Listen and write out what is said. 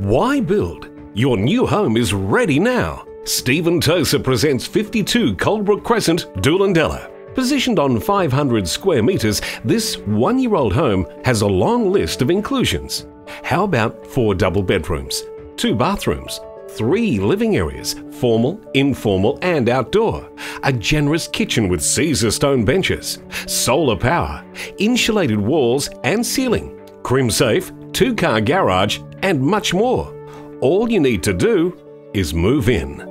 Why build? Your new home is ready now. Steven Tozer presents 52 Colebrook Crescent, Doolandella. Positioned on 500 square metres, this one year old home has a long list of inclusions. How about four double bedrooms, two bathrooms, three living areas, formal, informal, and outdoor, a generous kitchen with Caesarstone benches, solar power, insulated walls and ceiling, Crimsafe, two car garage, and much more. All you need to do is move in.